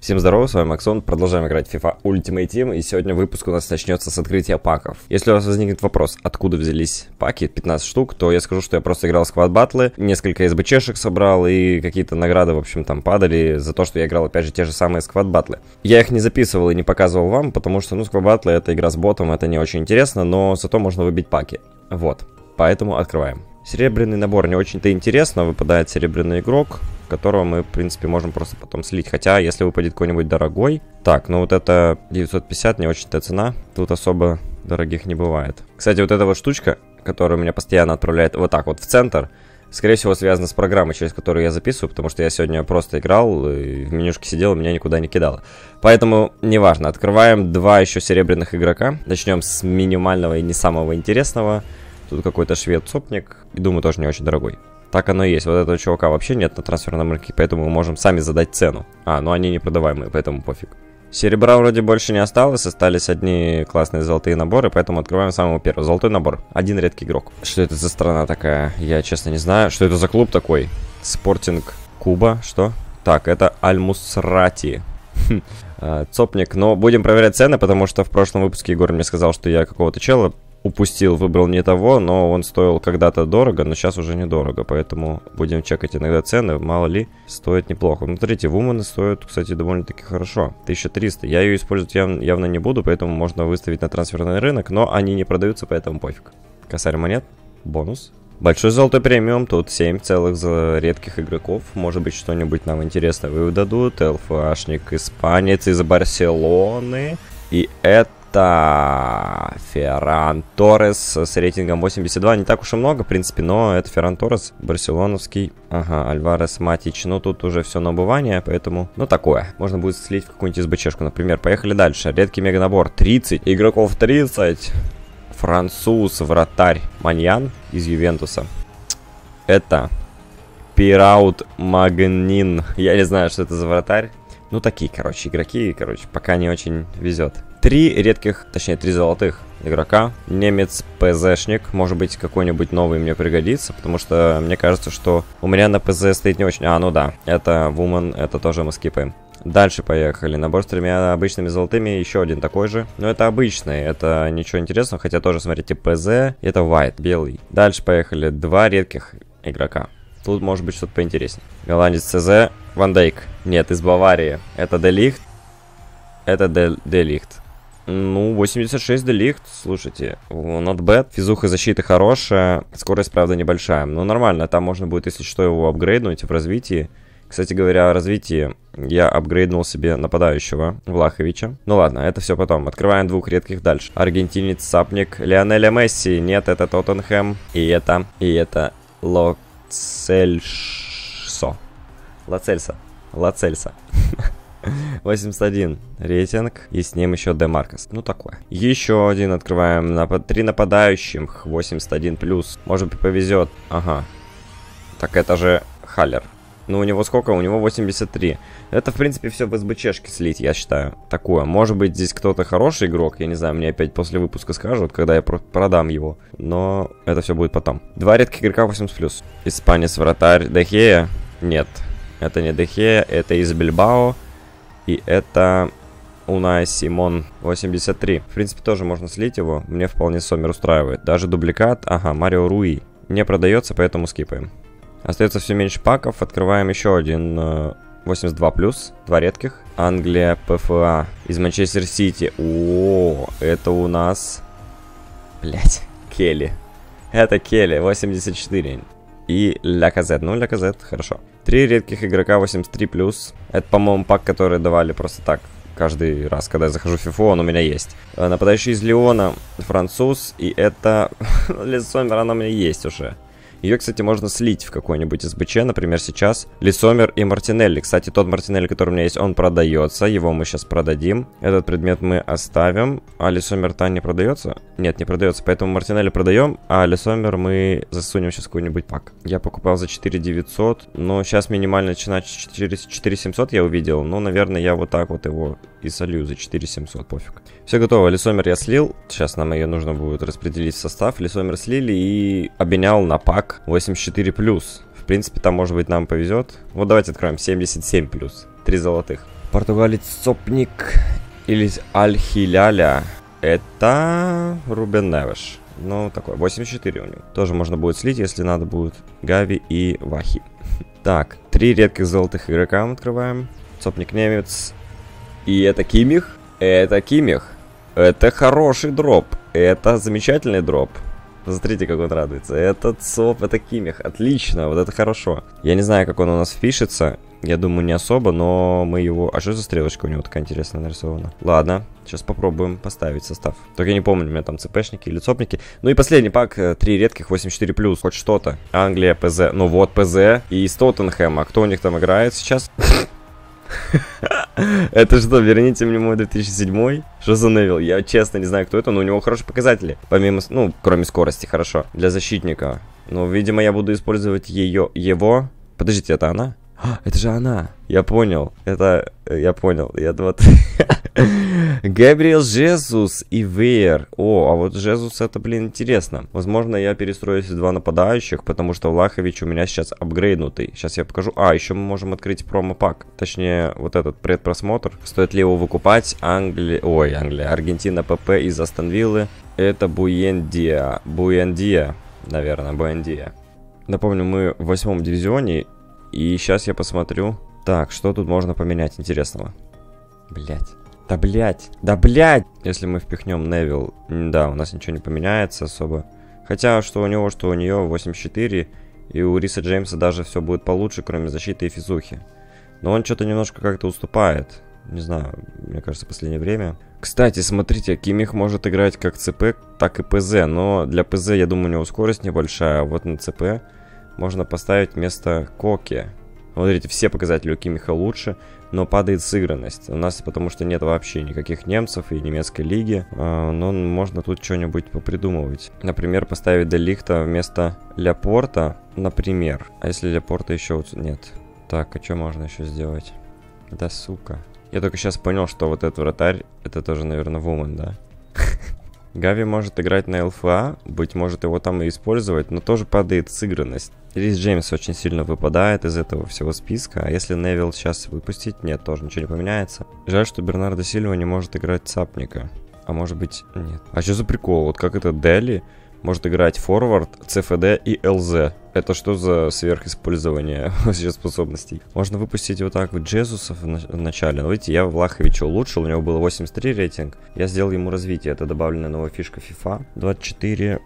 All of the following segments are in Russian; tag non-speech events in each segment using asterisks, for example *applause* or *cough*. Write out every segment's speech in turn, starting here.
Всем здорова, с вами Максон, продолжаем играть FIFA Ultimate Team, и сегодня выпуск у нас начнется с открытия паков. Если у вас возникнет вопрос, откуда взялись паки, 15 штук, то я скажу, что я просто играл сквад батлы, несколько СБЧшек собрал, и какие-то награды, в общем, там падали за то, что я играл, опять же, те же самые сквад батлы. Я их не записывал и не показывал вам, потому что, ну, сквад батлы это игра с ботом, это не очень интересно, но зато можно выбить паки. Вот, поэтому открываем. Серебряный набор не очень-то интересно, выпадает серебряный игрок, которого мы, в принципе, можем просто потом слить. Хотя, если выпадет какой-нибудь дорогой... Так, ну вот это 950, не очень-то цена. Тут особо дорогих не бывает. Кстати, вот эта вот штучка, которая меня постоянно отправляет вот так вот в центр, скорее всего, связана с программой, через которую я записываю, потому что я сегодня просто играл, и в менюшке сидел, меня никуда не кидало. Поэтому, неважно, открываем два еще серебряных игрока. Начнем с минимального и не самого интересного. Тут какой-то швед-цопник, и думаю, тоже не очень дорогой. Так оно и есть. Вот этого чувака вообще нет на трансферном рынке, поэтому мы можем сами задать цену. А, ну они не продаваемые, поэтому пофиг. Серебра вроде больше не осталось, остались одни классные золотые наборы, поэтому открываем самого первого. Золотой набор. Один редкий игрок. Что это за страна такая? Я честно не знаю. Что это за клуб такой? Спортинг Куба? Что? Так, это Альмусрати. А, *laughs* цопник. Но будем проверять цены, потому что в прошлом выпуске Егор мне сказал, что я какого-то чела упустил, выбрал не того, но он стоил когда-то дорого, но сейчас уже недорого, поэтому будем чекать иногда цены, мало ли, стоит неплохо. Ну, смотрите, вуманы стоят, кстати, довольно-таки хорошо, 1300. Я ее использовать яв явно не буду, поэтому можно выставить на трансферный рынок, но они не продаются, поэтому пофиг. Косарь монет, бонус. Большой золотой премиум, тут 7 целых за редких игроков. Может быть, что-нибудь нам интересное выдадут. ЛФАшник испанец из Барселоны. И это это Ферран Торрес с рейтингом 82. Не так уж и много, в принципе, но это Ферран Торрес, барселоновский. Ага, Альварес Матич. Ну, тут уже все на убывание, поэтому, ну, такое. Можно будет слить в какую-нибудь СБЧшку, например. Поехали дальше. Редкий мега набор. 30. Игроков 30. Француз, вратарь Маньян из Ювентуса. Это Пираут Магнин. Я не знаю, что это за вратарь. Ну, такие, короче, игроки, короче, пока не очень везет. Три редких, точнее, три золотых игрока. Немец ПЗшник, может быть, какой-нибудь новый мне пригодится, потому что мне кажется, что у меня на ПЗ стоит не очень... А, ну да, это Woman, это тоже мы скипаем. Дальше поехали. Набор с тремя обычными золотыми, еще один такой же. Но это обычный, это ничего интересного, хотя тоже, смотрите, ПЗ, это White, белый. Дальше поехали. Два редких игрока. Тут может быть что-то поинтереснее. Голландец ЦЗ, Ван Дейк. Нет, из Баварии. Это Делихт. Это Делихт. Ну, 86 Делихт, слушайте, not bad. Физуха защиты хорошая, скорость, правда, небольшая. Но нормально, там можно будет, если что, его апгрейднуть в развитии. Кстати говоря, о развитии я апгрейднул себе нападающего Влаховича. Ну ладно, это все потом. Открываем двух редких дальше. Аргентинец Сапник, Лионеля Месси. Нет, это Тоттенхэм. И это, и это Лоцельшо. Лацельса. Лацельса. *laughs* 81 рейтинг. И с ним еще Демаркос. Ну, такое. Еще один открываем. Напад... Три нападающих. 81 плюс. Может быть, повезет. Ага. Так это же Халлер. Ну, у него сколько? У него 83. Это, в принципе, все в СБЧшке слить, я считаю. Такое. Может быть, здесь кто-то хороший игрок. Я не знаю, мне опять после выпуска скажут, когда я продам его. Но это все будет потом. Два редких игрока 80+. Испанец, вратарь. Дехея? Нет. Это не Дехея, это из Бильбао. И это Унай Симон 83. В принципе, тоже можно слить его. Мне вполне Сомер устраивает. Даже дубликат. Ага, Марио Руи. Не продается, поэтому скипаем. Остается все меньше паков. Открываем еще один 82+, плюс, два редких. Англия, ПФА из Манчестер Сити. О, это у нас... Блять, Келли. Это Келли, 84. И Ля Казет. Ну, Ля Казет, хорошо. Три редких игрока 83+. Это, по-моему, пак, который давали просто так. Каждый раз, когда я захожу в FIFA, он у меня есть. Нападающий из Леона, француз. И это... *laughs* Лесомер, она у меня есть уже. Ее, кстати, можно слить в какой-нибудь СБЧ, например, сейчас. Лисомер и Мартинелли. Кстати, тот Мартинелли, который у меня есть, он продается. Его мы сейчас продадим. Этот предмет мы оставим. А Лисомер-то не продается? Нет, не продается. Поэтому Мартинелли продаем, а Лисомер мы засунем сейчас какой-нибудь пак. Я покупал за 4900, но сейчас минимально начинать 4, 4700 я увидел. Ну, наверное, я вот так вот его и солью за 4700, пофиг. Все готово, лесомер я слил. Сейчас нам ее нужно будет распределить в состав. Лесомер слили и обменял на пак 84+. В принципе, там, может быть, нам повезет. Вот давайте откроем 77+. Три золотых. Португалец Сопник или Аль-Хиляля. Это Рубен Невеш. Ну, такой, 84 у него. Тоже можно будет слить, если надо будет Гави и Вахи. *laughs* Так, три редких золотых игрока открываем. Цопник немец. И это Кимих. Это Кимих. Это хороший дроп. Это замечательный дроп. Смотрите, как он радуется. Это ЦОП, это Кимих. Отлично, вот это хорошо. Я не знаю, как он у нас впишется. Я думаю, не особо, но мы его... А что за стрелочка у него такая интересная нарисована? Ладно, сейчас попробуем поставить состав. Только я не помню, у меня там ЦПшники или ЦОПники. Ну и последний пак, э, три редких, 84+, хоть что-то. Англия, ПЗ. Ну вот, ПЗ. И из Тоттенхэма. Кто у них там играет сейчас? *laughs* *laughs* Это что, верните мне мой 2007? Что за Невил? Я честно не знаю, кто это, но у него хорошие показатели. Помимо, ну, кроме скорости, хорошо. Для защитника. Ну, видимо, я буду использовать ее, его. Подождите, это она? А, это же она. Я понял. Это... Я понял. Я вот... *laughs* Габриэл Жезус и Вейер. О, а вот Жезус это, блин, интересно. Возможно, я перестроюсь в два нападающих, потому что Влахович у меня сейчас апгрейднутый. Сейчас я покажу. А, еще мы можем открыть промо-пак. Точнее, вот этот предпросмотр. Стоит ли его выкупать? Англия... Ой, Англия. Аргентина ПП из Астонвиллы. Это Буендия. Буендия, наверное, Буендия. Напомню, мы в восьмом дивизионе, и сейчас я посмотрю. Так, что тут можно поменять интересного? Блять. Да блять. Да блять! Если мы впихнем Невил, да, у нас ничего не поменяется особо. Хотя, что у него, что у нее 84. И у Риса Джеймса даже все будет получше, кроме защиты и физухи. Но он что-то немножко как-то уступает. Не знаю, мне кажется, в последнее время. Кстати, смотрите, Кимих может играть как ЦП, так и ПЗ. Но для ПЗ, я думаю, у него скорость небольшая. А вот на ЦП можно поставить вместо Коки. Смотрите, все показатели у Кимиха лучше, но падает сыгранность. У нас потому что нет вообще никаких немцев и немецкой лиги, а, но можно тут что-нибудь попридумывать. Например, поставить Делихта вместо Ляпорта, например. А если Ляпорта еще нет? Так, а что можно еще сделать? Да сука. Я только сейчас понял, что вот этот вратарь, это тоже, наверное, Вумен, да? *laughs* Гави может играть на ЛФА, быть может его там и использовать, но тоже падает сыгранность. Рис Джеймс очень сильно выпадает из этого всего списка, а если Невил сейчас выпустить, нет, тоже ничего не поменяется. Жаль, что Бернардо Сильва не может играть цапника. А может быть, нет. А что за прикол? Вот как это Дели может играть форвард, ЦФД и ЛЗ. Это что за сверхиспользование *laughs* способностей? Можно выпустить вот так вот Джезусов в начале. Но видите, я Влаховича улучшил, у него было 83 рейтинг. Я сделал ему развитие. Это добавленная новая фишка FIFA. 24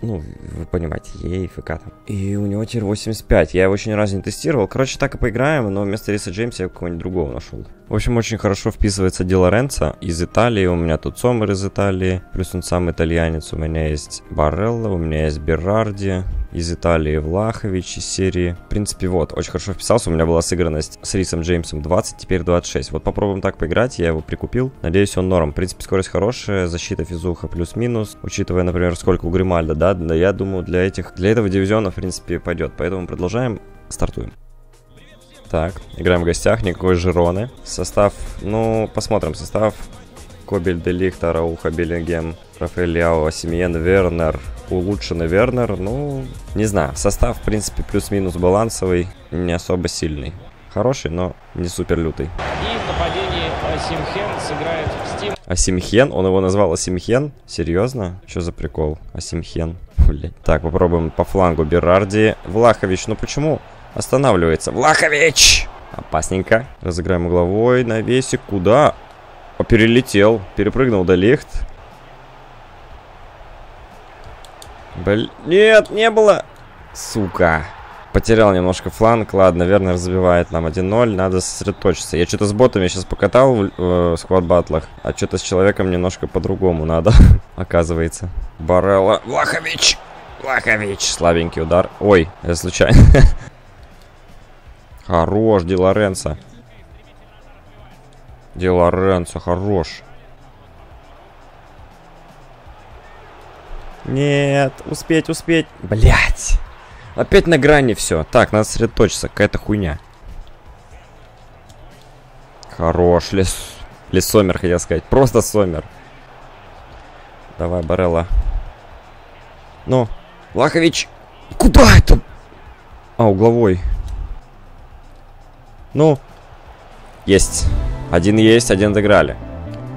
ну, вы понимаете, ей ФК там. И у него теперь 85. Я его еще ни разу не тестировал. Короче, так и поиграем, но вместо Риса Джеймса я какого-нибудь другого нашел. В общем, очень хорошо вписывается Ди Лоренцо из Италии. У меня тут Сомер из Италии. Плюс он сам итальянец. У меня есть Барелло, у меня есть Берарди из Италии Влахович из серии. В принципе, вот, очень хорошо вписался. У меня была сыгранность с Рисом Джеймсом 20, теперь 26. Вот попробуем так поиграть, я его прикупил. Надеюсь, он норм. В принципе, скорость хорошая, защита физуха плюс-минус. Учитывая, например, сколько у Гримальда, да, да, я думаю, для этих, для этого дивизиона, в принципе, пойдет. Поэтому продолжаем, стартуем. Так, играем в гостях, никакой Жироны. Состав, ну, посмотрим состав. Кобель, Делихт, Арауха, Беллингем, Рафаэль Ляо, Симиен, Вернер, улучшенный Вернер. Ну, не знаю, состав, в принципе, плюс-минус балансовый, не особо сильный. Хороший, но не супер лютый. И в нападении Асимхен сыграет в Steam. Асимхен? Он его назвал Асимхен? Серьезно? Что за прикол? Асимхен. *laughs* Блин. Так, попробуем по флангу Берарди. Влахович, ну почему останавливается? Влахович! Опасненько. Разыграем угловой на весе. Куда? О, перелетел. Перепрыгнул до лихт. Блин. Нет, не было. Сука. Потерял немножко фланг. Ладно, Вернер забивает нам 1-0. Надо сосредоточиться. Я что-то с ботами сейчас покатал в э, сквад-батлах. А что-то с человеком немножко по-другому надо, *laughs* оказывается. Барелла. Влахович! Влахович! Слабенький удар. Ой, я случайно. *laughs* Хорош, Ди Лоренцо. Ди Лоренцо, хорош. Нет, успеть, успеть. Блять. Опять на грани все. Так, надо сосредоточиться. Какая-то хуйня. Хорош, лес... Лесомер, хотел сказать. Просто сомер. Давай, Барелла. Ну, Лахович. Куда это? А, угловой. Ну, есть. Один есть, один отыграли.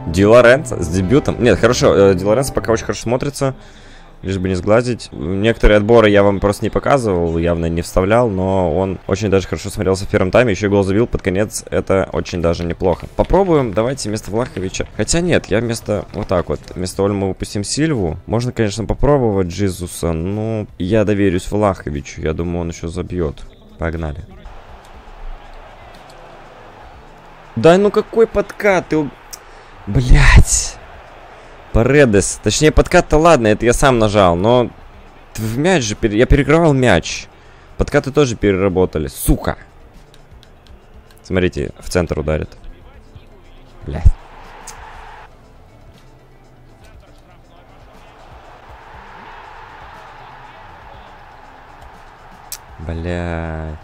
Ди Лоренцо с дебютом. Нет, хорошо, э, Ди Лоренцо пока очень хорошо смотрится. Лишь бы не сглазить. Некоторые отборы я вам просто не показывал, явно не вставлял, но он очень даже хорошо смотрелся в первом тайме. Еще гол забил под конец, это очень даже неплохо. Попробуем, давайте вместо Влаховича. Хотя нет, я вместо, вот так вот, вместо Ольмы выпустим Сильву. Можно, конечно, попробовать Джизуса, но я доверюсь Влаховичу. Я думаю, он еще забьет. Погнали. Да ну какой подкат? Ты... Блять. Паредес. Точнее, подкат-то ладно, это я сам нажал, но... В мяч же... Я перегревал мяч. Подкаты тоже переработали. Сука. Смотрите, в центр ударит. Блять. Блять.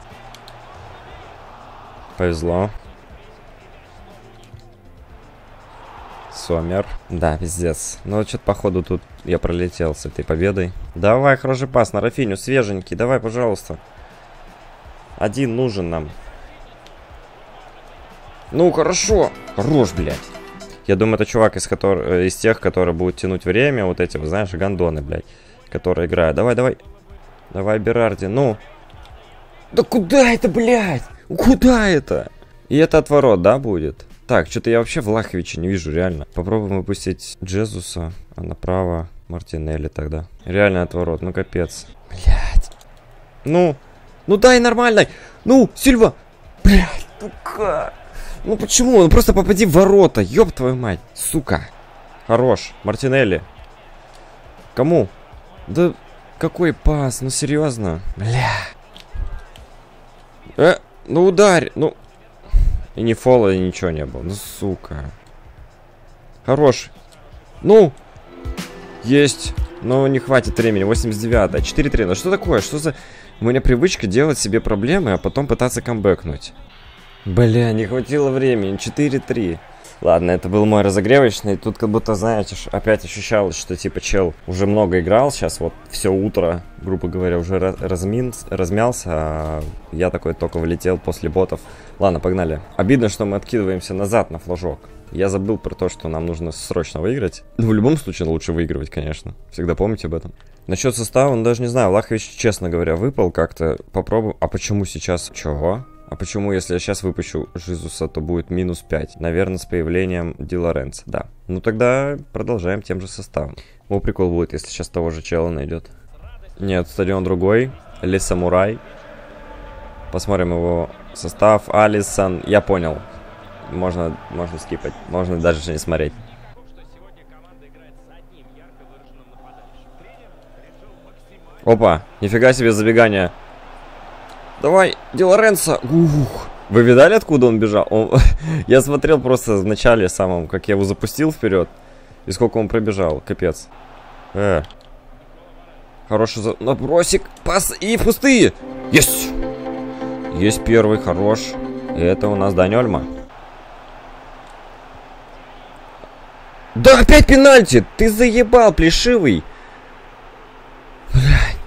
Повезло. Сомер. Да, пиздец. Ну, что-то, походу, тут я пролетел с этой победой. Давай, хороший пас на Рафиню, свеженький. Давай, пожалуйста. Один нужен нам. Ну, хорошо. Хорош, блядь. Я думаю, это чувак из, котор... Э, из тех, которые будут тянуть время. Вот эти, вот, знаешь, гандоны, блядь. Которые играют. Давай, давай. Давай, Берарди, ну. Да куда это, блядь? Куда это? И это отворот, да, будет? Так, что-то я вообще Влаховича не вижу, реально. Попробуем выпустить Джезуса, а направо Мартинелли тогда. Реально отворот, ну капец. Блять. Ну, ну дай нормально. Ну, Сильва. Блять, ну как? Ну почему? Ну просто попади в ворота, ёб твою мать. Сука. Хорош, Мартинелли. Кому? Да какой пас, ну серьезно? Бля. Э, ну ударь, ну... И ни фола, и ничего не было. Ну, сука. Хорош. Ну! Есть. Но не хватит времени. 89 4-3. Ну что такое? Что за... У меня привычка делать себе проблемы, а потом пытаться камбэкнуть. Бля, не хватило времени. 4-3. Ладно, это был мой разогревочный. Тут как будто, знаете, опять ощущалось, что типа чел уже много играл. Сейчас вот все утро, грубо говоря, уже размин, размялся. А я такой только влетел после ботов. Ладно, погнали. Обидно, что мы откидываемся назад на флажок. Я забыл про то, что нам нужно срочно выиграть. Ну, в любом случае, лучше выигрывать, конечно. Всегда помните об этом. Насчет состава, ну, даже не знаю. Влахович, честно говоря, выпал как-то. Попробуем. А почему сейчас? Чего? А почему, если я сейчас выпущу Жизуса, то будет минус 5? Наверное, с появлением Ди Лоренцо, да. Ну тогда продолжаем тем же составом. О, прикол будет, если сейчас того же чела найдет. Нет, стадион другой. Ли Самурай. Посмотрим его состав. Алисон. Я понял. Можно, можно скипать. Можно даже не смотреть. Опа, нифига себе забегание. Давай, Ди. Ух. Вы видали, откуда он бежал? Он... *laughs* я смотрел просто в начале самом, как я его запустил вперед. И сколько он пробежал. Капец. Э. Хороший за... набросик. Пас и пустые. Есть. Есть первый, хорош. И это у нас Данёльма. Да, опять пенальти! Ты заебал, плешивый! Блядь.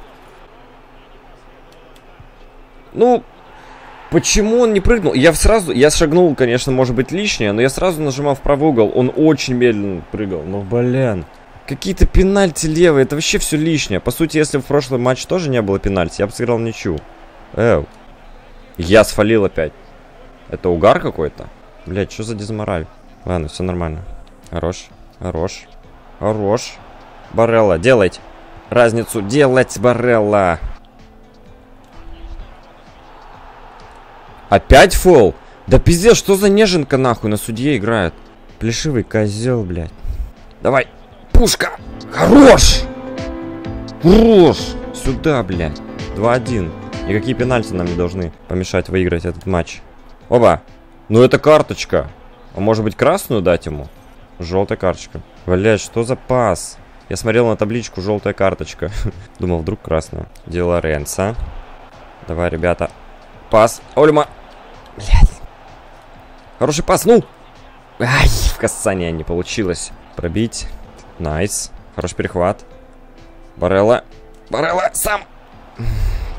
Ну, почему он не прыгнул? Я сразу, я шагнул, конечно, может быть лишнее, но я сразу нажимал в правый угол. Он очень медленно прыгал. Ну, блин. Какие-то пенальти левые, это вообще все лишнее. По сути, если в прошлом матче тоже не было пенальти, я бы сыграл ничью. Эу. Я свалил опять. Это угар какой-то? Блять, что за дизмораль? Ладно, все нормально. Хорош, хорош, хорош. Барелла, делайте. Разницу делать, Барелла. Опять фол? Да пиздец, что за неженка нахуй на судье играет? Плешивый козел, блядь. Давай, пушка! Хорош! Хорош! Сюда, блядь. 2-1. Никакие пенальти нам не должны помешать выиграть этот матч. Оба! Ну это карточка. А может быть красную дать ему? Желтая карточка. Блять, что за пас? Я смотрел на табличку желтая карточка. *laughs* Думал, вдруг красная. Ди Лоренцо. Давай, ребята. Пас. Ольма. Блядь. Хороший пас, ну! Ай, в касание не получилось. Пробить. Nice. Хороший перехват. Барелла. Барелла, сам!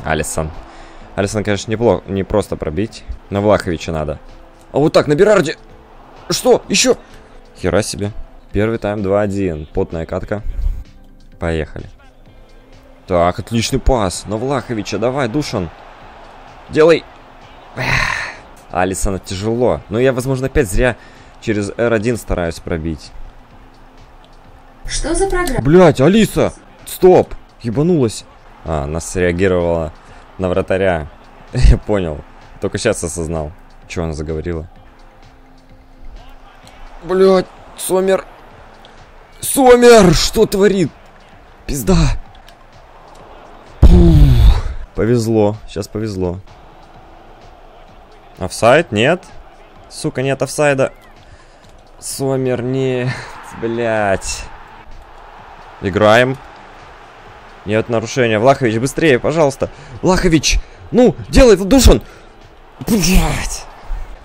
Алисон. Алисон, конечно, неплохо. Не просто пробить. На Влаховича надо. А вот так, на Берарде. Что? Еще? Хера себе. Первый тайм 2-1. Потная катка. Поехали. Так, отличный пас. На Влаховича. Давай, Душан. Делай. Алисона тяжело. Но я, возможно, опять зря через R1 стараюсь пробить. Что за программа? Блять, Алиса! Стоп! Ебанулась. А, она среагировала на вратаря. *laughs* Я понял. Только сейчас осознал, что она заговорила. Блять, Сомер. Сомер! Что творит? Пизда. Пух. Повезло. Сейчас повезло. Офсайд? Нет? Сука, нет офсайда. Сомер, нет. Блять. Играем. Нет нарушения. Влахович, быстрее, пожалуйста. Влахович! Ну, делай, Душан! Блять!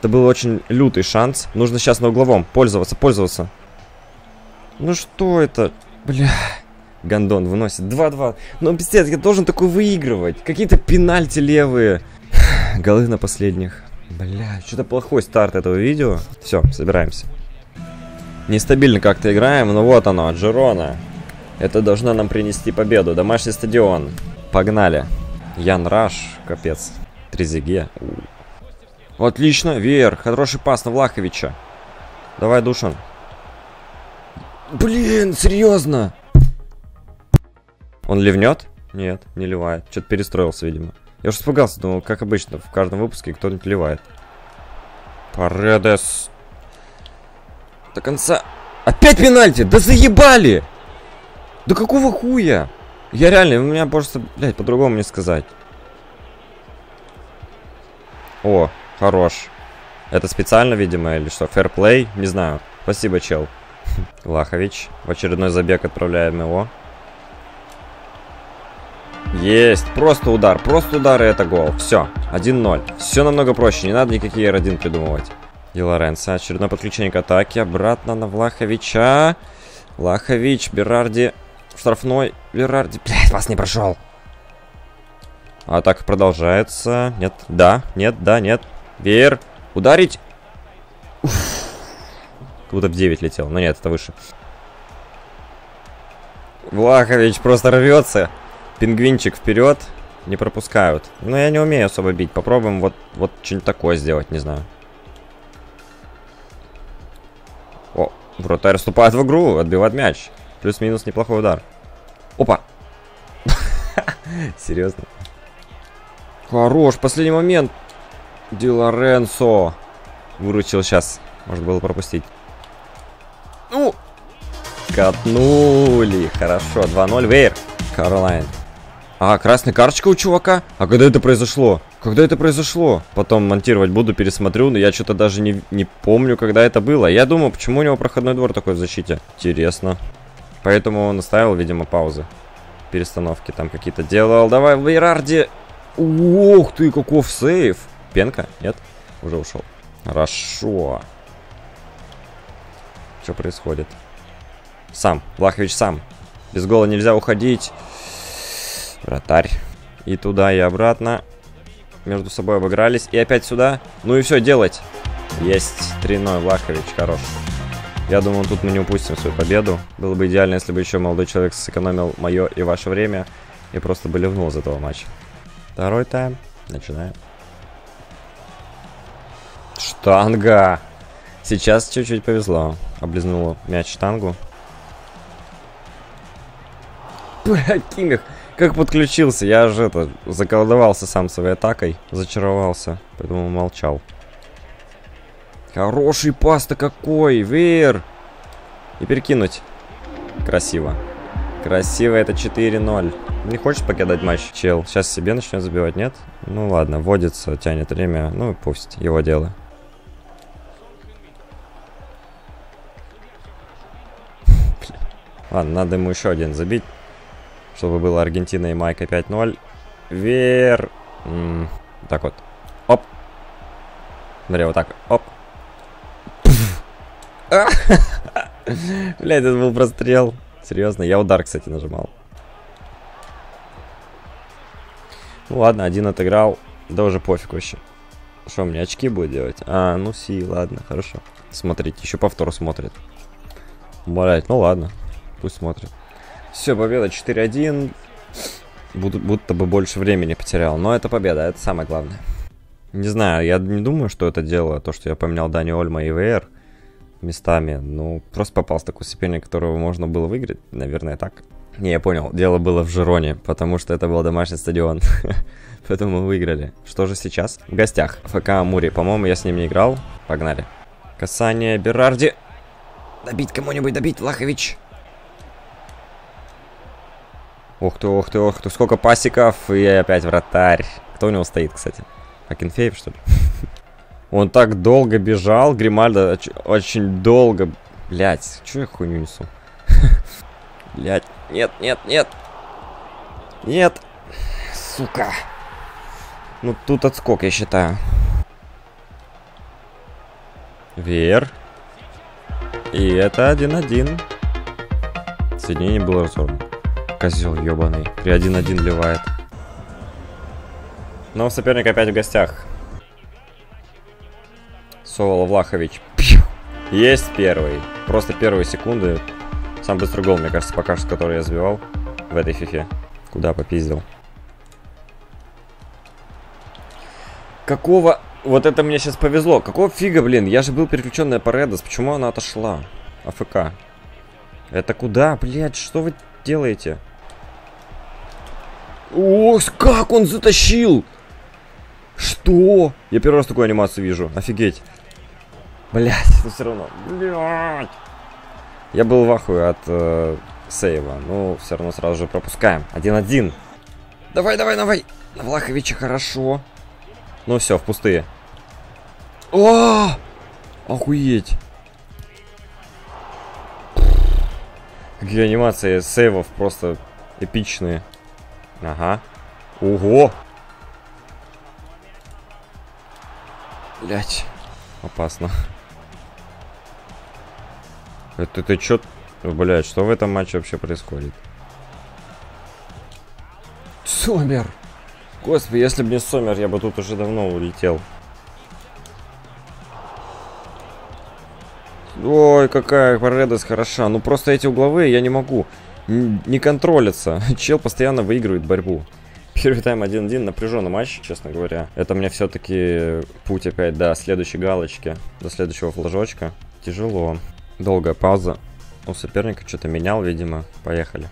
Это был очень лютый шанс. Нужно сейчас на угловом. Пользоваться, пользоваться. Ну что это? Бля. Гандон выносит 2-2. Ну, пиздец, я должен такой выигрывать. Какие-то пенальти левые. *sighs* Голы на последних. Бля, что-то плохой старт этого видео. Все, собираемся. Нестабильно как-то играем, но вот оно, Джерона. Это должно нам принести победу. Домашний стадион. Погнали. Ян Раш, капец. Трезиге. Отлично, Веер. Хороший пас на Влаховича. Давай, Душан. Блин, серьезно? Он ливнет? Нет, не ливает. Что-то перестроился, видимо. Я уже испугался, думал, как обычно, в каждом выпуске кто-нибудь ливает. Паредес. До конца. Опять пенальти! Да заебали! Да какого хуя? Я реально, у меня просто, блядь, по-другому не сказать. О, хорош. Это специально, видимо, или что? Фэрплей? Не знаю. Спасибо, чел. *laughs* Лахович. В очередной забег отправляем его. Есть. Просто удар. Просто удар и это гол. Все. 1-0. Все намного проще. Не надо никакие R1 придумывать. И Лоренцо. Очередное подключение к атаке. Обратно на Влаховича. Влахович. Берарди. Штрафной. Берарди. Блядь, вас не прошел. Атака продолжается. Нет. Да. Нет. Да. Нет. Веер. Ударить. Уф. Как будто в 9 летел. Но нет, это выше. Влахович просто рвется. Пингвинчик вперед. Не пропускают. Но я не умею особо бить. Попробуем вот, вот что-нибудь такое сделать, не знаю. О, вратарь вступает в игру, отбивает мяч. Плюс-минус неплохой удар. Опа. *laughs* Серьезно. Хорош, последний момент. Ди Лоренцо. Выручил сейчас. Может было пропустить. Ну. Катнули. Хорошо. 2-0. Вейр. Каролайн. А, красная карточка у чувака? А когда это произошло? Когда это произошло? Потом монтировать буду, пересмотрю, но я что-то даже не, не помню, когда это было. Я думаю, почему у него проходной двор такой в защите. Интересно. Поэтому он оставил, видимо, паузы. Перестановки там какие-то делал. Давай, Вейрарди. Ух ты, каков сейф. Пенка? Нет? Уже ушел. Хорошо. Что происходит? Сам. Влахович сам. Без гола нельзя уходить. Вратарь. И туда, и обратно. Между собой обыгрались. И опять сюда. Ну и все, делать. Есть. 3-0. Влахович, хорош. Я думаю, тут мы не упустим свою победу. Было бы идеально, если бы еще молодой человек сэкономил мое и ваше время. И просто бы ливнул из этого матча. Второй тайм. Начинаем. Штанга. Сейчас чуть-чуть повезло. Облизнула мяч штангу. Бля, Кингах. Как подключился? Я же это, заколдовался сам своей атакой. Зачаровался. Поэтому молчал. Хороший пас-то какой! Вер! И перекинуть. Красиво. Красиво, это 4-0. Не хочешь покидать матч, чел? Сейчас себе начнет забивать, нет? Ну ладно, водится, тянет время. Ну пусть, его дело. *laughs* Ладно, надо ему еще один забить. Чтобы было Аргентина и Майка 5-0. Вер... М -м, так вот. Оп. Смотри, вот так. Оп. *laughs* Блядь, это был прострел. Серьезно, я удар, кстати, нажимал. Ну ладно, один отыграл. Да уже пофиг вообще. Что, мне очки будет делать? А, ну си, ладно, хорошо. смотреть. Еще повтор смотрит. Блять, ну ладно. Пусть смотрит. Все, победа 4-1. Буд будто бы больше времени потерял. Но это победа, это самое главное. Не знаю, я не думаю, что это дело, то, что я поменял Дани Ольма и ВР местами. Ну, просто попался такой соперник, которого можно было выиграть. Наверное, так. Не, я понял. Дело было в Жироне, потому что это был домашний стадион. *laughs* Поэтому мы выиграли. Что же сейчас? В гостях. ФК Амури. По-моему, я с ним не играл. Погнали. Касание Берарди. Добить кому-нибудь, добить, Влахович. Ух ты, ух ты, ух ты, сколько пасиков. И опять вратарь. Кто у него стоит, кстати? Акинфеев, что ли? *laughs* Он так долго бежал, Гримальдо очень долго... Блять, что я хуйню несу? *laughs* Блять, нет, нет, нет. Нет. Сука. Ну, тут отскок, я считаю. Вер. И это 1-1. Соединение было разорвано. Козел ебаный. При 1-1 ливает. Но соперник опять в гостях. Совол Влахович. Есть первый. Просто первые секунды. Сам быстрый гол, мне кажется, пока который я забивал в этой фифе. Куда попиздил. Какого... Вот это мне сейчас повезло. Какого фига, блин? Я же был переключен на Паредос. Почему она отошла? АФК. Это куда, блядь? Что вы делаете? О, как он затащил! Что? Я первый раз такую анимацию вижу. Офигеть. Блять, но все равно. Блять. Я был в ахуе от э, сейва. Ну, все равно сразу же пропускаем. 1-1. Давай, давай, давай. На Влаховича хорошо. Ну все, в пустые. О! Охуеть. Какие анимации сейвов просто эпичные. Ага. Ого! Блять. Опасно. Это ты чё... Блять, что в этом матче вообще происходит? Сомер! Господи, если бы не Сомер, я бы тут уже давно улетел. Ой, какая Паредес хороша. Ну просто эти угловые я не могу. не контролиться. *laughs* Чел постоянно выигрывает борьбу. Первый тайм 1-1, напряженный матч, честно говоря. Это мне все-таки путь опять до следующей галочки, до следующего флажочка. Тяжело. Долгая пауза. У соперника что-то менял, видимо. Поехали.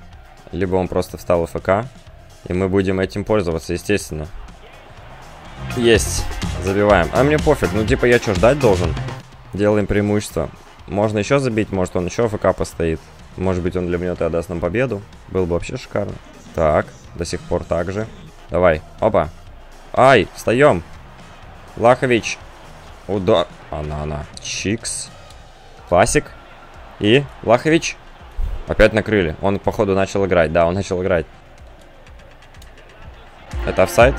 Либо он просто встал в ФК, и мы будем этим пользоваться, естественно. Есть. Забиваем. А мне пофиг. Ну, типа, я что, ждать должен? Делаем преимущество. Можно еще забить, может, он еще ФК постоит. Может быть, он для меня тогда даст нам победу. Было бы вообще шикарно. Так. До сих пор так же. Давай. Опа. Ай, встаем. Лахович. Удар. Она-она. Чикс. Классик. И Лахович. Опять накрыли. Он, походу, начал играть. Да, он начал играть. Это офсайд?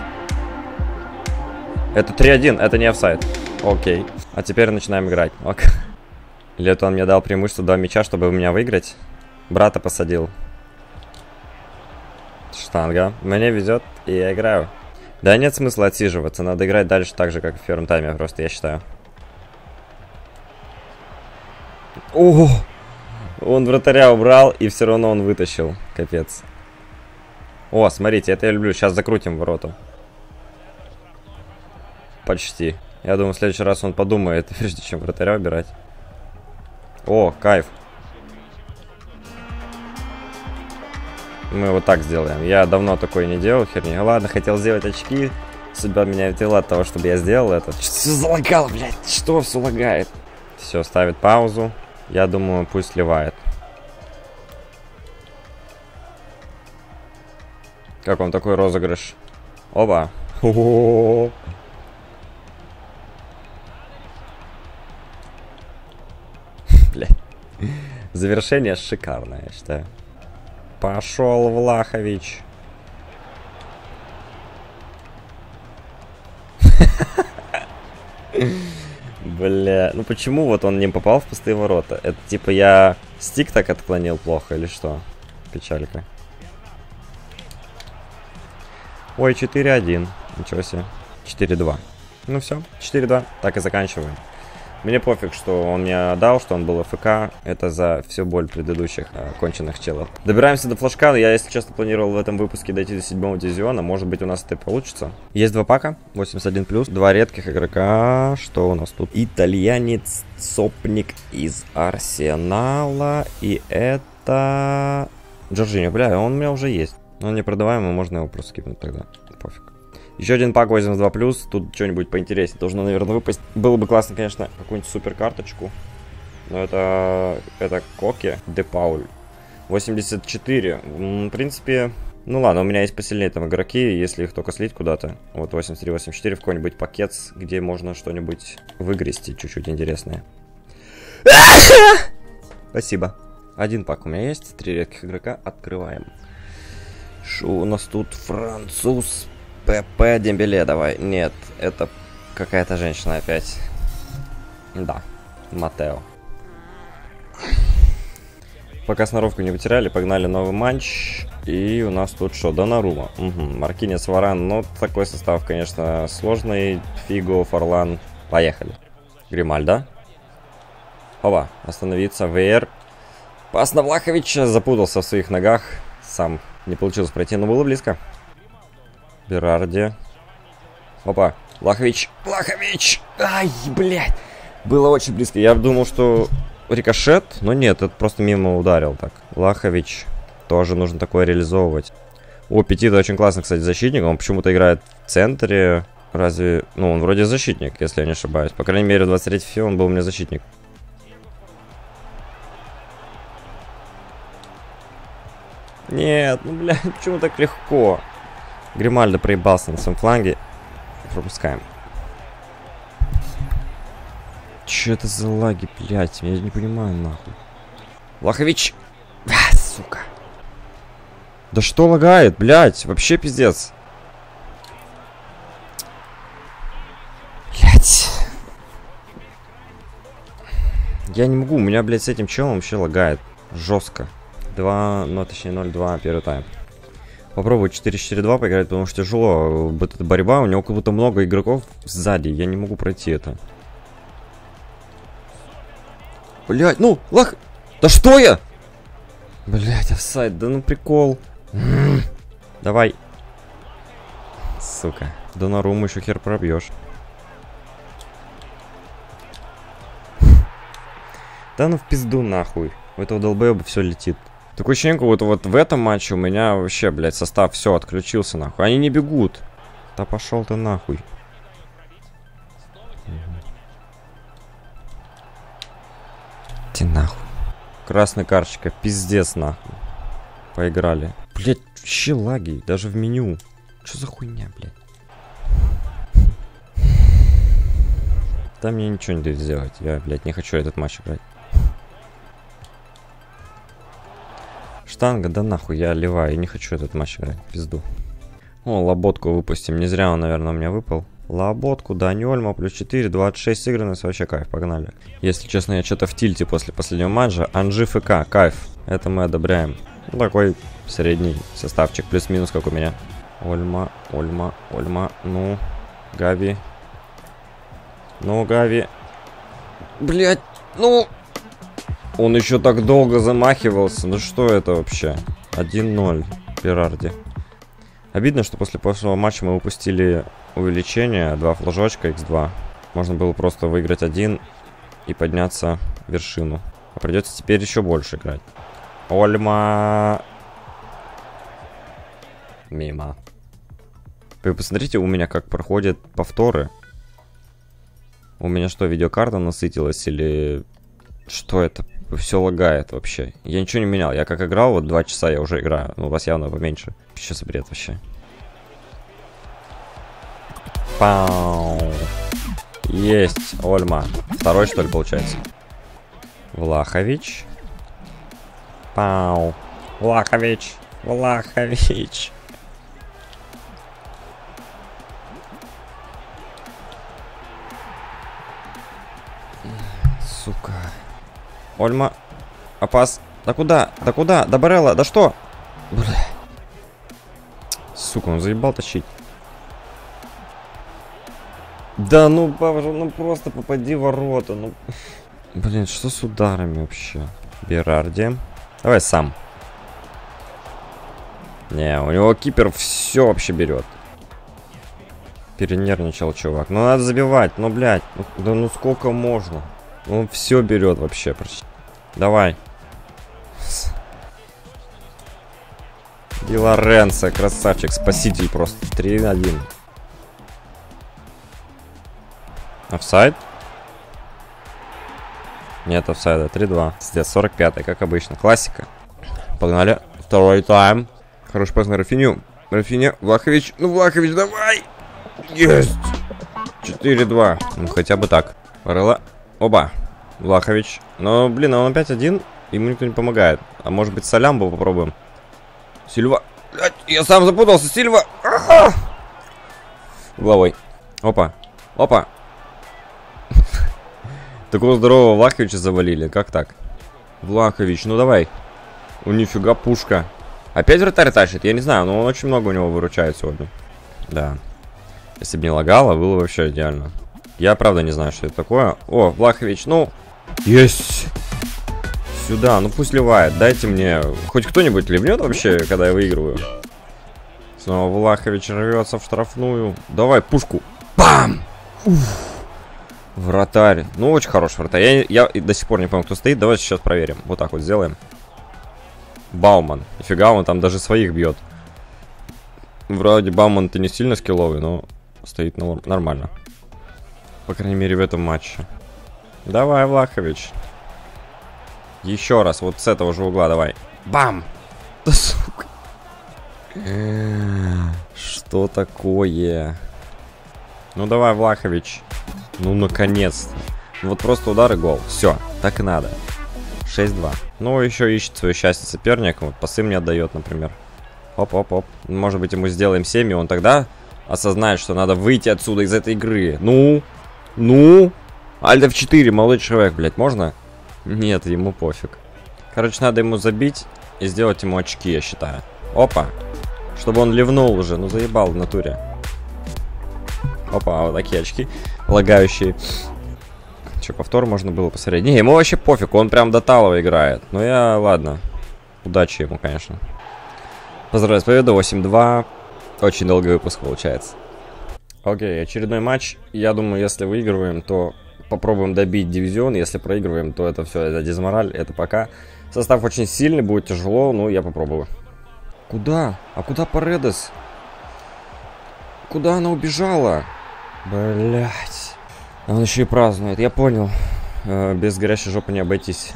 Это 3-1, это не офсайд. Окей. А теперь начинаем играть. Ок. Или он мне дал преимущество два мяча, чтобы меня выиграть? Брата посадил. Штанга. Мне везет, и я играю. Да нет смысла отсиживаться, надо играть дальше так же, как в первом тайме, просто я считаю. О! Он вратаря убрал, и все равно он вытащил. Капец. О, смотрите, это я люблю. Сейчас закрутим ворота. Почти. Я думаю, в следующий раз он подумает, *laughs* прежде чем вратаря убирать. О, кайф. Мы вот так сделаем. Я давно такой не делал херни. Ладно, хотел сделать очки. Судьба меня отвела от того, чтобы я сделал это. Что залагало, блядь? Что все лагает? Все, ставит паузу. Я думаю, пусть сливает. Как вам такой розыгрыш? Оба. *laughs* Блять. Завершение шикарное, я считаю. Пошел Влахович. *laughs* Бля, ну почему вот он не попал в пустые ворота? Это типа я стик так отклонил плохо или что? Печалька. Ой, 4-1. Ничего себе. 4-2. Ну все, 4-2. Так и заканчиваем. Мне пофиг, что он мне отдал, что он был ФК. Это за всю боль предыдущих э, конченых челов. Добираемся до флажка. Я, если честно, планировал в этом выпуске дойти до седьмого дивизиона. Может быть, у нас это получится. Есть два пака. 81+. Два редких игрока. Что у нас тут? Итальянец Сопник из Арсенала. И это... Джорджиньо. Бля, он у меня уже есть. Он не продаваемый, можно его просто скипнуть тогда. Еще один пак 82+, тут что-нибудь поинтереснее должно, наверное, выпасть. Было бы классно, конечно, какую-нибудь супер карточку. Но это, это Коки де Пауль. 84. В принципе, ну ладно, у меня есть посильнее там игроки, если их только слить куда-то. Вот 83-84 в какой-нибудь пакет, где можно что-нибудь выгрести чуть-чуть интересное. *laughs* Спасибо. Один пак у меня есть, три редких игрока, открываем. Что у нас тут? Француз, ПП Дембеле давай. Нет, это какая-то женщина опять. Да, Матео. Пока сноровку не потеряли, погнали новый матч. И у нас тут что, Донарума. Угу. Маркинец, Варан. Ну, такой состав, конечно, сложный. Фиго, Фарлан. Поехали. Грималь, да? Опа, остановиться. ВР. Пас на Влаховича. Запутался в своих ногах. Сам не получилось пройти, но было близко. Берарди. Опа. Лахович. Лахович. Ай, блядь. Было очень близко. Я думал, что рикошет, но нет, это просто мимо ударил так. Лахович. Тоже нужно такое реализовывать. О, Петита очень классно, кстати, защитник. Он почему-то играет в центре. Разве... Ну, он вроде защитник, если я не ошибаюсь. По крайней мере, в 23 фи он был меня защитник. Нет, ну, блядь, *laughs* почему так легко? Гримальдо проебался на своем фланге. Пропускаем. Че это за лаги, блядь? Я не понимаю, нахуй. Лахович! А, сука. Да что лагает, блядь? Вообще пиздец. Блядь. Я не могу, у меня, блядь, с этим челом вообще лагает. Жестко. 2, ну точнее 0-2 первый тайм. Попробую 4-4-2 поиграть, потому что тяжело. Вот эта борьба, у него как будто много игроков сзади. Я не могу пройти это. Блять, ну, лах... Да что я? Блять, офсайд, да ну прикол. Давай. Сука. Да на рум еще хер пробьешь. Да ну в пизду нахуй. У этого долбоеба все летит. Такое ощущение, вот, вот в этом матче у меня вообще, блядь, состав все отключился, нахуй. Они не бегут. Да пошел ты нахуй. Ты нахуй. Красная карточка, пиздец нахуй. Поиграли. Блять, вообще лаги, даже в меню. Что за хуйня, блядь? Там мне ничего не дают сделать. Я, блядь, не хочу этот матч играть. Штанга, да нахуй, я ливаю, я не хочу этот матч играть, пизду. О, лоботку выпустим, не зря он, наверное, у меня выпал. Лоботку, Дани Ольма, плюс 4, 26 сыгранность, вообще кайф, погнали. Если честно, я что-то в тильте после последнего матча. Анжи ФК, кайф, это мы одобряем. Ну, такой средний составчик, плюс-минус, как у меня. Ольма, Ольма, Ольма, ну, Гави. Ну, Гави. Блять, ну, он еще так долго замахивался. Ну что это вообще? 1-0 Пирарди. Обидно, что после прошлого матча мы упустили увеличение. Два флажочка, x2. Можно было просто выиграть один и подняться в вершину. А придется теперь еще больше играть. Ольма. Мимо. Вы посмотрите, у меня как проходят повторы. У меня что, видеокарта насытилась или... Что это? Все лагает вообще. Я ничего не менял. Я как играл, вот два часа я уже играю. Ну, у вас явно поменьше. Сейчас бред вообще. Пау. Есть, Ольма. Второй, что ли, получается? Влахович. Пау. Влахович. Влахович. Ольма. Опас. Да куда? Да куда? Да Барелла, да что? Бля. Сука, он заебал тащить. Да ну, боже, ну просто попади в ворота, ну... Блин, что с ударами вообще? Берарди. Давай сам. Не, у него кипер все вообще берет. Перенервничал чувак. Ну надо забивать, ну блядь. Ну, да ну сколько можно? Он все берет вообще. Давай. Ди Лоренцо, красавчик, спаситель просто. 3-1. Офсайд? Нет офсайда, 3-2. Здесь 45 как обычно. Классика. Погнали. Второй тайм. Хороший пас на Рафиню. Рафиня, Влахович. Ну, Влахович, давай! Есть! 4-2. Ну, хотя бы так. Парела. Оба. Влахович. Но, блин, а он опять один. Ему никто не помогает. А может быть, Салямбу попробуем? Сильва. Я сам запутался. Сильва. Головой. Опа. Опа. *laughs* Такого здорового Влаховича завалили. Как так? Влахович, ну давай. У нифига пушка. Опять вратарь тащит? Я не знаю, но он очень много у него выручает сегодня. Да. Если бы не лагало, было вообще идеально. Я правда не знаю, что это такое. О, Влахович, ну... Есть! Сюда, ну пусть ливает. Дайте мне... Хоть кто-нибудь ливнет вообще, когда я выигрываю. Снова Влахович рвется в штрафную. Давай, пушку. Бам! Уф. Вратарь. Ну, очень хороший вратарь. Я, я до сих пор не помню, кто стоит. Давайте сейчас проверим. Вот так вот сделаем. Бауман. Нифига, он там даже своих бьет. Вроде Бауман-то не сильно скилловый, но стоит нормально. По крайней мере, в этом матче. Давай, Влахович. Еще раз, вот с этого же угла давай. Бам! Да сука. Что такое? Ну давай, Влахович. Ну, наконец-то. Вот просто удар и гол. Все, так и надо. 6-2. Ну, еще ищет свое счастье соперник. Вот пасы мне отдает, например. Оп-оп-оп. Может быть, ему сделаем 7, и он тогда осознает, что надо выйти отсюда из этой игры. Ну? Ну? Альдов 4, молодой человек, блядь, можно? Нет, ему пофиг. Короче, надо ему забить и сделать ему очки, я считаю. Опа. Чтобы он ливнул уже. Ну, заебал в натуре. Опа, вот такие очки лагающие. Че, повтор можно было посмотреть? Не, ему вообще пофиг, он прям до талого играет. Ну я, ладно. Удачи ему, конечно. Поздравляю с победой, 8-2. Очень долгий выпуск получается. Окей, очередной матч. Я думаю, если выигрываем, то попробуем добить дивизион. Если проигрываем, то это все, это дизмораль, это пока. Состав очень сильный, будет тяжело, но я попробую. Куда? А куда Паредес? Куда она убежала? Блять. Он еще и празднует, я понял. Э, без горящей жопы не обойтись.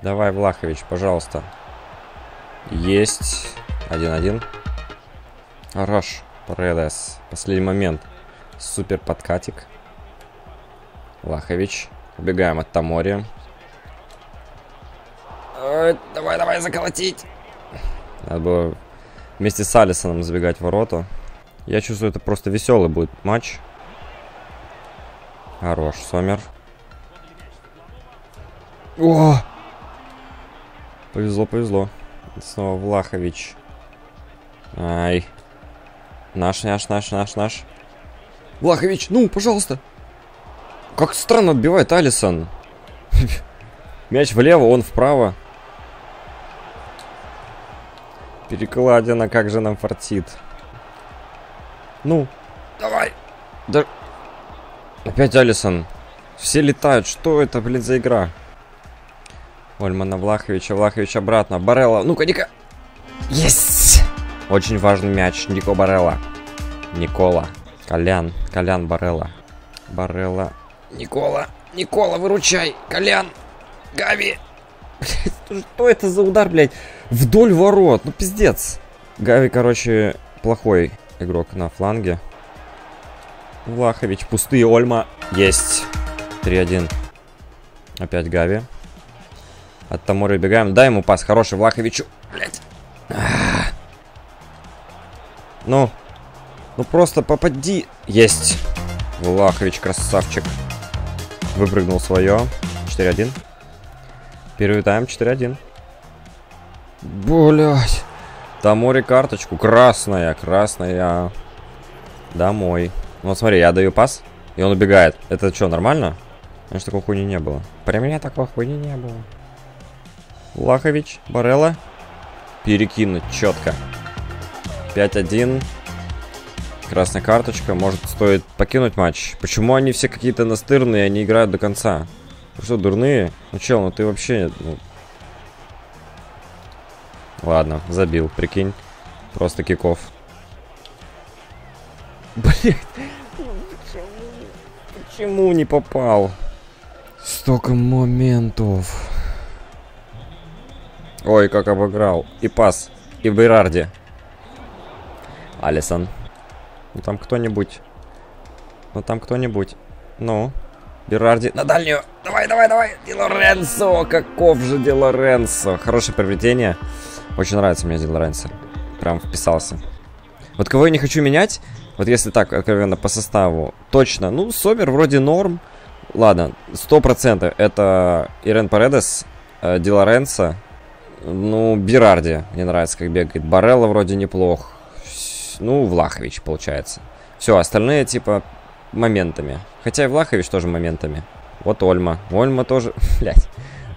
Давай, Влахович, пожалуйста. Есть. Один-один. Хорош. Паредес. Последний момент. Супер подкатик. Влахович. Убегаем от Тамори. давай, давай, заколотить. Надо было вместе с Алисоном забегать в ворота. Я чувствую, это просто веселый будет матч. Хорош, Сомер. О! Повезло, повезло. Снова Влахович. Ай. Наш, наш, наш, наш, наш. Влахович, ну, пожалуйста. Как странно отбивает Алисон. *laughs* Мяч влево, он вправо. Перекладина, как же нам фартит. Ну, давай. Да... Опять Алисон. Все летают. Что это, блин, за игра? Ольмана Влаховича, Влахович обратно. Барелла. Ну-ка, Ника. Есть! Очень важный мяч. Нико Барелла. Никола. Колян. Колян Барелла. Барелла. Никола. Никола, выручай. Колян. Гави. *laughs* Блять, что это за удар, блядь? Вдоль ворот. Ну, пиздец. Гави, короче, плохой игрок на фланге. Влахович, пустые, Ольма. Есть. 3-1. Опять Гави. От Тамуры бегаем. Дай ему пас. Хороший Влаховичу. Блять. Ну. Ну просто попади. Есть. Влахович, красавчик. Выпрыгнул свое. 4-1. Первый тайм 4-1. Блять. Тамори карточку. Красная, красная. Домой. Ну вот смотри, я даю пас, и он убегает. Это что, нормально? Конечно, такой хуйни не было. При мне такой хуйни не было. Лахович, Барелла. Перекинуть четко. 5-1. Красная карточка. Может, стоит покинуть матч. Почему они все какие-то настырные, они играют до конца? Вы что, дурные? Ну, чел, ну ты вообще... Ну... Ладно, забил, прикинь. Просто киков. *laughs* Блять. Почему не попал? Столько моментов. Ой, как обыграл. И пас. И Берарди. Алисон. Ну там кто-нибудь. Ну там кто-нибудь. Ну. Берарди на дальнюю. Давай, давай, давай. Ди Лоренцо. Каков же Ди Лоренцо. Хорошее приобретение. Очень нравится мне Ди Лоренцо. Прям вписался. Вот кого я не хочу менять, вот если так, откровенно, по составу, точно, ну, Собер вроде норм. Ладно, сто процентов это Ирен Паредес, э, Ди Лоренцо, ну, Бирарди мне нравится, как бегает. Барелла вроде неплох. Ну, Влахович, получается. Все, остальные, типа, моментами. Хотя и Влахович тоже моментами. Вот Ольма. Ольма тоже, *laughs* блядь,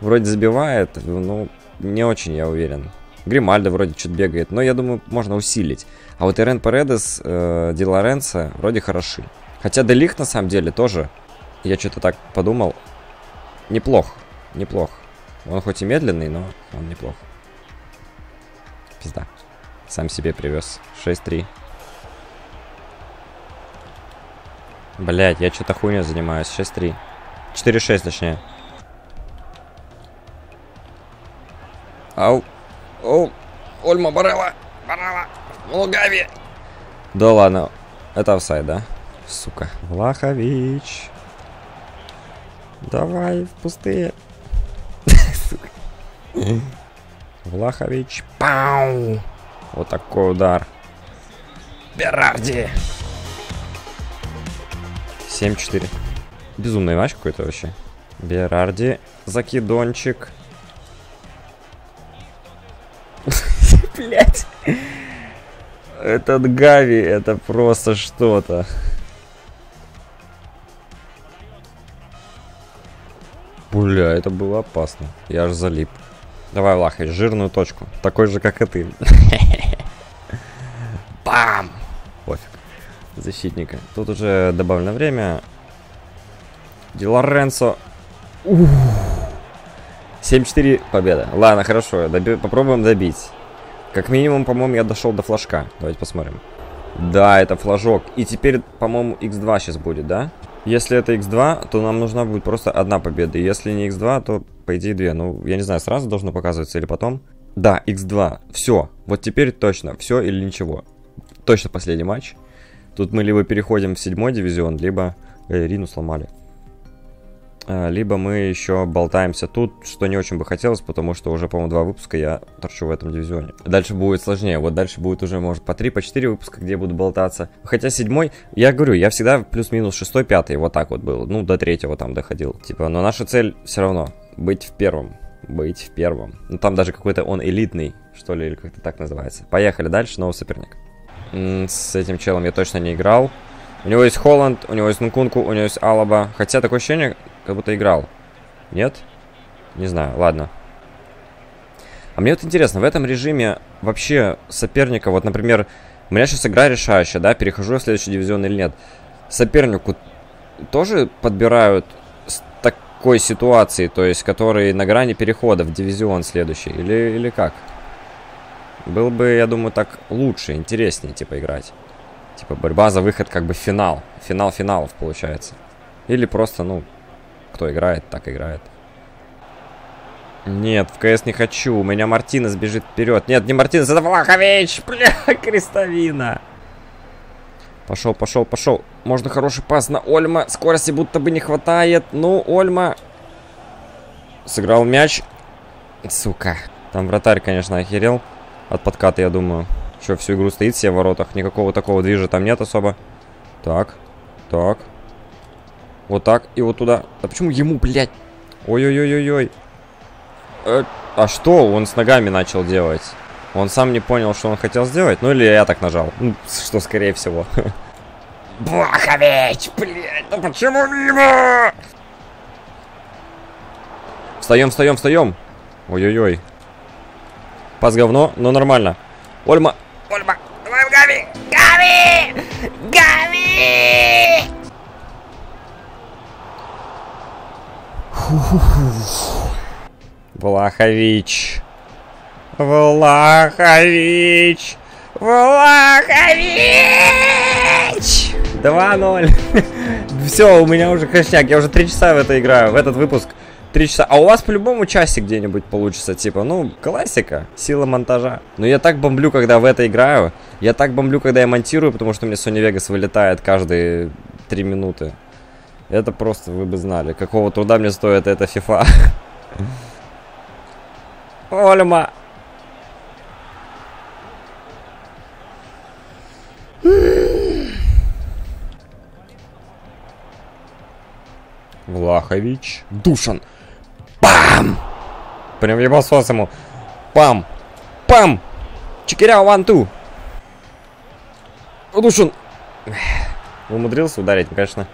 вроде забивает, ну, не очень, я уверен. Гримальдо вроде что-то бегает, но я думаю, можно усилить. А вот Ирен Паредес, э, Ди Лоренцо вроде хороши. Хотя Делих на самом деле тоже, я что-то так подумал, неплох, неплох. Он хоть и медленный, но он неплох. Пизда. Сам себе привез. 6-3. Блять, я что-то хуйню занимаюсь. 6-3. 4-6 точнее. Ау. Оу. Ольма Барелла. Барелла. Лугави. Да ладно. Это офсайд, да? Сука. Влахович. Давай в пустые. *laughs* Влахович. Пау. Вот такой удар. Берарди. 7-4. Безумный матч какой-то вообще. Берарди. Закидончик. *laughs* Блять. Этот Гави, это просто что-то. Бля, это было опасно. Я аж залип. Давай, лахай, жирную точку. Такой же, как и ты. *laughs* Бам! Пофиг. Защитника. Тут уже добавлено время. Ди Лоренцо. 7-4 победа. Ладно, хорошо. Доби попробуем добить. Как минимум, по-моему, я дошел до флажка. Давайте посмотрим. Да, это флажок. И теперь, по-моему, x2 сейчас будет, да? Если это x2, то нам нужна будет просто одна победа. Если не x2, то по идее две. Ну, я не знаю, сразу должно показываться или потом. Да, x2. Все. Вот теперь точно. Все или ничего. Точно последний матч. Тут мы либо переходим в седьмой дивизион, либо... Э, Рину сломали. А, либо мы еще болтаемся тут, что не очень бы хотелось, потому что уже, по-моему, два выпуска я торчу в этом дивизионе. Дальше будет сложнее, вот дальше будет уже, может, по 3, по 4 выпуска, где буду болтаться. Хотя седьмой, я говорю, я всегда плюс-минус шестой, пятый, вот так вот был, ну, до третьего там доходил. Типа, но наша цель все равно быть в первом, быть в первом. Ну, там даже какой-то он элитный, что ли, или как-то так называется. Поехали дальше, новый соперник. С этим челом я точно не играл. У него есть Холланд, у него есть Нукунку, у него есть Алаба. Хотя такое ощущение, как будто играл. Нет? Не знаю, ладно. А мне вот интересно, в этом режиме вообще соперника, вот, например, у меня сейчас игра решающая, да, перехожу я в следующий дивизион или нет. Сопернику тоже подбирают с такой ситуации, то есть, который на грани перехода в дивизион следующий, или, или как? Было бы, я думаю, так лучше, интереснее, типа, играть. Типа, борьба за выход как бы финал. Финал финалов, получается. Или просто, ну, кто играет, так играет. Нет, в КС не хочу. У меня Мартинес бежит вперед. Нет, не Мартинес, это Влахович. *laughs* Бля, крестовина. Пошел, пошел, пошел. Можно хороший пас на Ольма. Скорости будто бы не хватает. Ну, Ольма сыграл мяч. Сука. Там вратарь, конечно, охерел от подката, я думаю. Что, всю игру стоит все в воротах. Никакого такого движа там нет особо. Так. Так. Вот так и вот туда. А почему ему, блядь? Ой-ой-ой-ой-ой. Э, а что он с ногами начал делать? Он сам не понял, что он хотел сделать? Ну или я так нажал? Ну, *laughs* что скорее всего. *laughs* Блахович, блядь, ну почему мимо? Встаем, встаем, встаем. Ой-ой-ой. Пас говно, но нормально. Ольма, Ольма, давай в Гави! Гави! Гави! Влахович. Влахович. Влахович! 2-0. *laughs* Все, у меня уже кошняк. Я уже 3 часа в это играю, в этот выпуск. 3 часа. А у вас по-любому часик где-нибудь получится. Типа, ну, классика. Сила монтажа. Но я так бомблю, когда в это играю. Я так бомблю, когда я монтирую, потому что меня Sony Vegas вылетает каждые 3 минуты. Это просто, вы бы знали, какого труда мне стоит эта FIFA. Ольма. Влахович. Душан. Пам! Прям ебасос ему. Пам! Пам! Чекиряу, ван, ту. Душан. Умудрился ударить, конечно.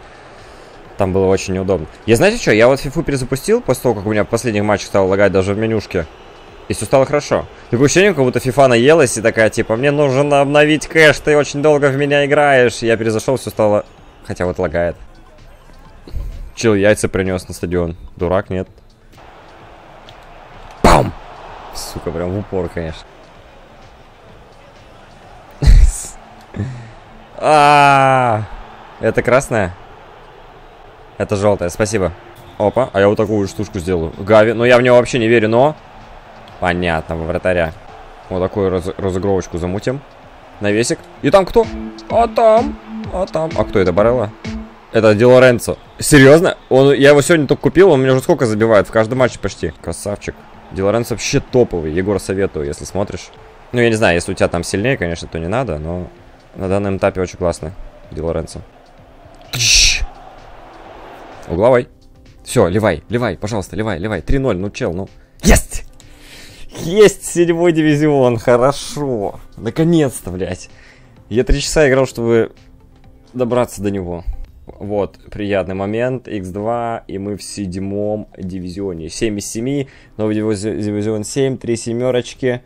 Там было очень неудобно. Я знаете что, я вот фифу перезапустил после того, как у меня последних матчах стало лагать даже в менюшке. И все стало хорошо. Такое ощущение, как будто FIFA наелась и такая, типа, мне нужно обновить кэш, ты очень долго в меня играешь. Я перезашел, все стало... Хотя вот лагает. Чил яйца принес на стадион. Дурак, нет. Пам! Сука, прям в упор, конечно. *laughs* А, это красная? Это желтая, спасибо. Опа, а я вот такую штучку сделаю. Гави, но я в него вообще не верю, но... Понятно, вратаря. Вот такую раз разыгровочку замутим. Навесик. И там кто? А там, а там. А кто это, Барелла? Это Ди Лоренцо. Серьезно? Он, я его сегодня только купил, он меня уже сколько забивает? В каждом матче почти. Красавчик. Ди Лоренцо вообще топовый. Егор советую, если смотришь. Ну, я не знаю, если у тебя там сильнее, конечно, то не надо, но на данном этапе очень классно. Ди Лоренцо. Угловой. Все, ливай, ливай, пожалуйста, ливай, ливай. 3-0, ну чел, ну. Есть! Есть седьмой дивизион, хорошо. Наконец-то, блядь. Я три часа играл, чтобы добраться до него. Вот, приятный момент. X2, и мы в седьмом дивизионе. 7 из 7, новый дивизион 7, три семерочки.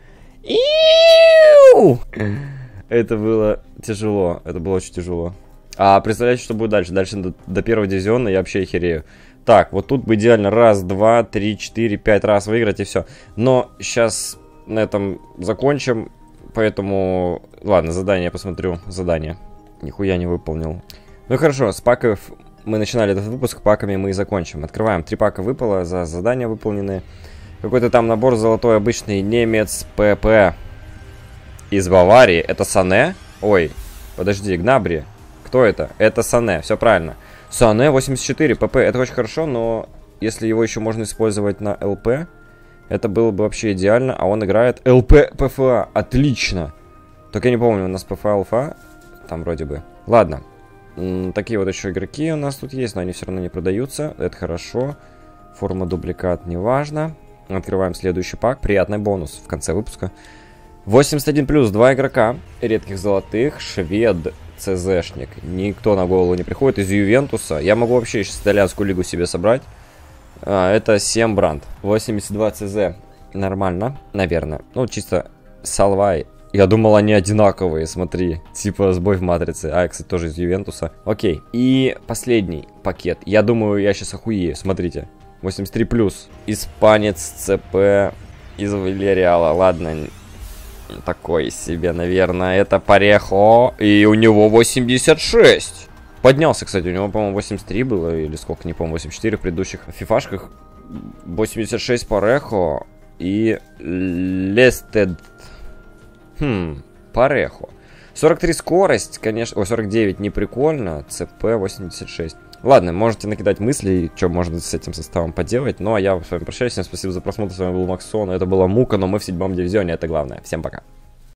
Это было тяжело, это было очень тяжело. А представляете, что будет дальше? Дальше до, до первого дивизиона я вообще херею. Так, вот тут бы идеально раз, два, три, четыре, пять раз выиграть и все. Но сейчас на этом закончим. Поэтому, ладно, задание я посмотрю. Задание. Нихуя не выполнил. Ну хорошо, с паков мы начинали этот выпуск, паками мы и закончим. Открываем. Три пака выпало, за задания выполнены. Какой-то там набор золотой обычный немец ПП из Баварии. Это Сане? Ой, подожди, Гнабри. Кто это? Это Сане, все правильно. Сане 84 ПП, это очень хорошо, но если его еще можно использовать на ЛП, это было бы вообще идеально. А он играет ЛП ПФА, отлично. Только я не помню, у нас ПФА ЛФА, там вроде бы. Ладно, такие вот еще игроки у нас тут есть, но они все равно не продаются, это хорошо. Форма дубликат, неважно. Открываем следующий пак, приятный бонус в конце выпуска. 81 плюс, два игрока, редких золотых, швед, ЦЗшник. Никто на голову не приходит из Ювентуса. Я могу вообще сейчас итальянскую лигу себе собрать. А, это 7 бранд. 82 ЦЗ. Нормально, наверное. Ну, чисто Салвай. Я думал, они одинаковые, смотри. Типа сбой в матрице. А, кстати, тоже из Ювентуса. Окей. И последний пакет. Я думаю, я сейчас охуею. Смотрите. 83 плюс. Испанец ЦП из Вильяреала. Ладно, такой себе, наверное. Это Парехо. И у него 86. Поднялся, кстати. У него, по-моему, 83 было. Или сколько, не помню, 84 в предыдущих фифашках. 86 Парехо. И Лестед. Хм, Парехо. 43 скорость, конечно. Ой, 49 не прикольно. ЦП 86. Ладно, можете накидать мысли, что можно с этим составом поделать. Ну, а я с вами прощаюсь. Всем спасибо за просмотр. С вами был Максон. Это была Мука, но мы в седьмом дивизионе. Это главное. Всем пока.